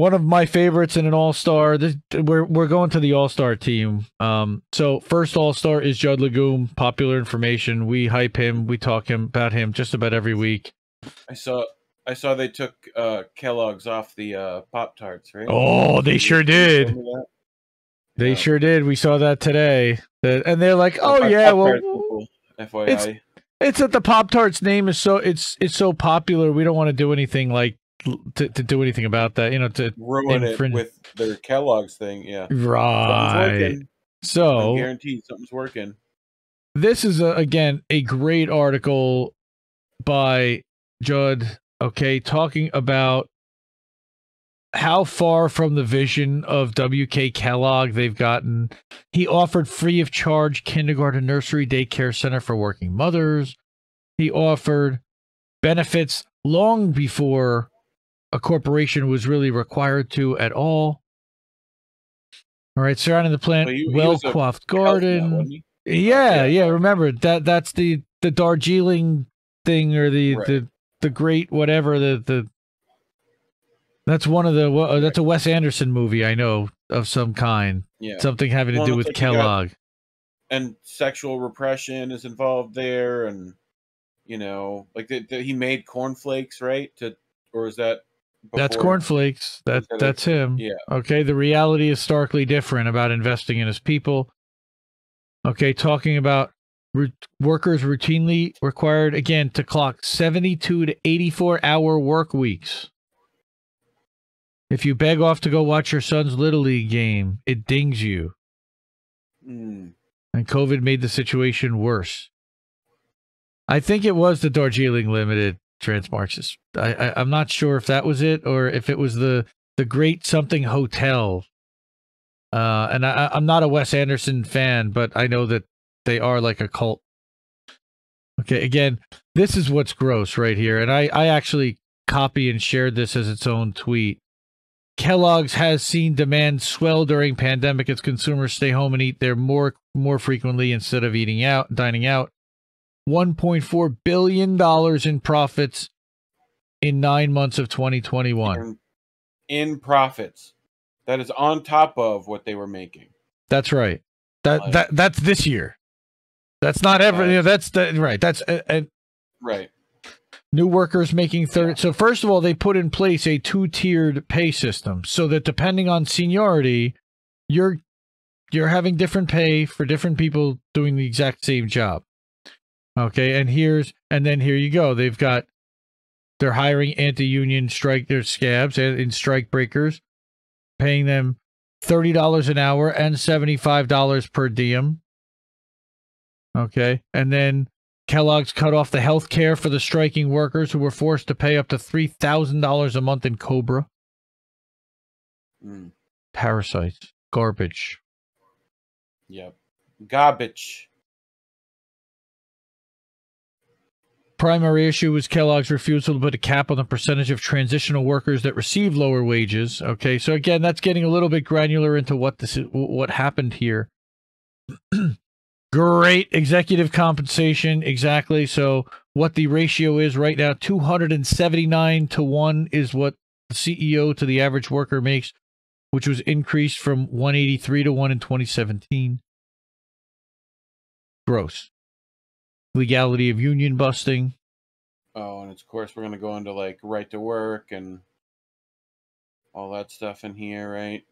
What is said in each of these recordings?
one of my favorites in an all star. We're we're going to the all star team. Um, so first all star is Judd Legum. Popular information. We hype him. We talk him about him just about every week. I saw I saw they took uh, Kellogg's off the uh, Pop Tarts, right? Oh, they sure did. They yeah. sure did. We saw that today. And they're like, "Oh yeah, well, FYI. It's, it's that the Pop Tarts name is so it's it's so popular. We don't want to do anything like to, to do anything about that. You know, to ruin infringe. it with their Kellogg's thing. Yeah, right. So I guarantee something's working. This is a, again a great article by Judd. Okay, talking about how far from the vision of WK Kellogg they've gotten. He offered free of charge kindergarten, nursery, daycare center for working mothers. He offered benefits long before a corporation was really required to at all. All right, surrounding the plant, well coiffed garden. yeah, yeah. Remember that that's the the Darjeeling thing or the right. the the great whatever the the that's one of the. Uh, that's a Wes Anderson movie I know of some kind. Yeah, something having to do with Kellogg. And sexual repression is involved there, and you know, like the, the, he made cornflakes, right? To or is that? That's cornflakes. That that's him. Yeah. Okay. The reality is starkly different about investing in his people. Okay, talking about workers routinely required again to clock 72 to 84 hour work weeks. If you beg off to go watch your son's Little League game, it dings you. Mm. And COVID made the situation worse. I think it was the Darjeeling Limited Transmarches. I, I I'm not sure if that was it or if it was the the Great Something Hotel. Uh, and I, I'm not a Wes Anderson fan, but I know that they are like a cult. Okay, again, this is what's gross right here, and I I actually copy and shared this as its own tweet. Kellogg's has seen demand swell during pandemic as consumers stay home and eat there more more frequently instead of eating out, dining out. 1.4 billion dollars in profits in 9 months of 2021. In, in, profits. That is on top of what they were making. That's right. That like, that that's this year. That's not ever, you know, that's the right. That's a, a, right new workers making third. So first of all, they put in place a two-tiered pay system so that depending on seniority, you're you're having different pay for different people doing the exact same job. Okay, and here's and then here you go. They've got they're hiring anti-union strike their scabs and strike breakers, paying them thirty dollars an hour and seventy-five dollars per diem. Okay, and then Kellogg's cut off the health care for the striking workers who were forced to pay up to $3,000 a month in Cobra. Mm. Parasites. Garbage. Yep. Garbage. Primary issue was Kellogg's refusal to put a cap on the percentage of transitional workers that receive lower wages. Okay, so again, that's getting a little bit granular into what this is, what happened here. Great executive compensation. Exactly. So, what the ratio is right now 279 to 1 is what the CEO to the average worker makes, which was increased from 183 to 1 in 2017. Gross. Legality of union busting. Oh, and of course, we're going to go into like right to work and all that stuff in here, right?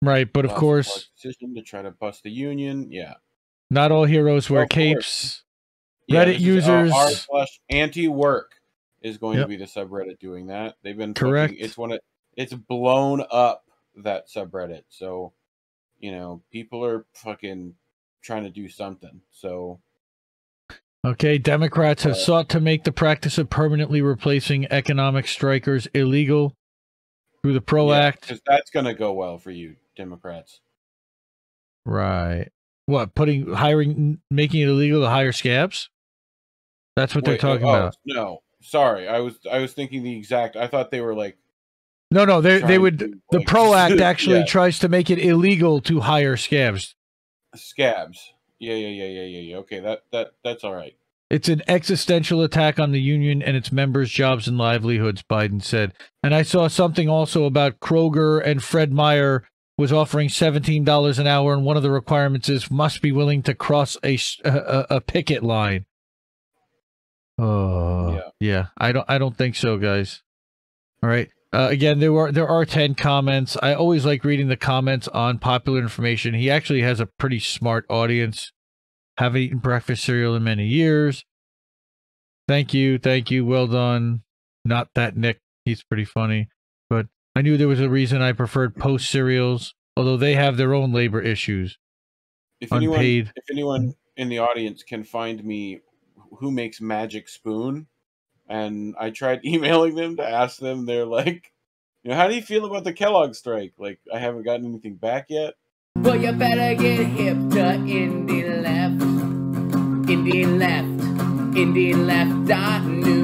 Right. But of course, decision to try to bust the union. Yeah. Not all heroes wear capes. Yeah, Reddit users. R slash anti work is going yep. to be the subreddit doing that. They've been correct. Fucking, it's one of it's blown up that subreddit. So, you know, people are fucking trying to do something. So. Okay, Democrats have uh, sought to make the practice of permanently replacing economic strikers illegal through the PRO yeah, Act. Because that's going to go well for you, Democrats. Right. What putting hiring making it illegal to hire scabs? That's what Wait, they're talking oh, about. No, sorry, I was I was thinking the exact. I thought they were like. No, no, they they would. To, the like, Pro Act actually yeah. tries to make it illegal to hire scabs. Scabs. Yeah, yeah, yeah, yeah, yeah, yeah. Okay, that that that's all right. It's an existential attack on the union and its members' jobs and livelihoods, Biden said. And I saw something also about Kroger and Fred Meyer was offering $17 an hour, and one of the requirements is must be willing to cross a, a, a picket line. Oh, yeah. yeah. I don't I don't think so, guys. All right. Uh, again, there were there are ten comments. I always like reading the comments on popular information. He actually has a pretty smart audience. Haven't eaten breakfast cereal in many years. Thank you, thank you, well done. Not that Nick, he's pretty funny, but I knew there was a reason I preferred post cereals, although they have their own labor issues. If anyone, Unpaid. if anyone in the audience can find me who makes Magic Spoon, and I tried emailing them to ask them. They're like, you know, how do you feel about the Kellogg strike? Like, I haven't gotten anything back yet. Well, you better get hip to indie left, indie left, indie left dot news.